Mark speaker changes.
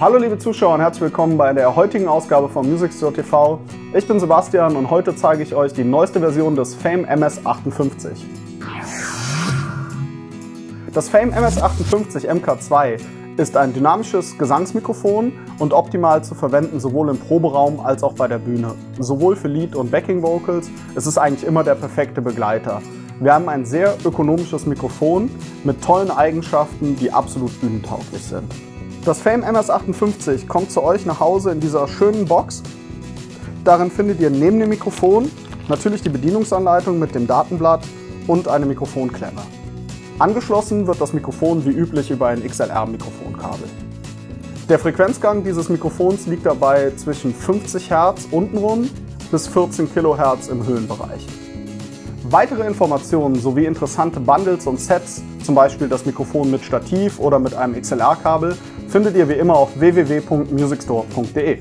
Speaker 1: Hallo liebe Zuschauer und herzlich willkommen bei der heutigen Ausgabe von Music Store TV. Ich bin Sebastian und heute zeige ich euch die neueste Version des Fame MS58. Das Fame MS58 MK2 ist ein dynamisches Gesangsmikrofon und optimal zu verwenden sowohl im Proberaum als auch bei der Bühne. Sowohl für Lead- und Backing-Vocals ist es eigentlich immer der perfekte Begleiter. Wir haben ein sehr ökonomisches Mikrofon mit tollen Eigenschaften, die absolut bühnentauglich sind. Das Fame MS58 kommt zu euch nach Hause in dieser schönen Box. Darin findet ihr neben dem Mikrofon natürlich die Bedienungsanleitung mit dem Datenblatt und eine Mikrofonklemme. Angeschlossen wird das Mikrofon wie üblich über ein XLR-Mikrofonkabel. Der Frequenzgang dieses Mikrofons liegt dabei zwischen 50 Hz untenrum bis 14 kHz im Höhenbereich. Weitere Informationen sowie interessante Bundles und Sets, zum Beispiel das Mikrofon mit Stativ oder mit einem XLR-Kabel, findet ihr wie immer auf www.musicstore.de.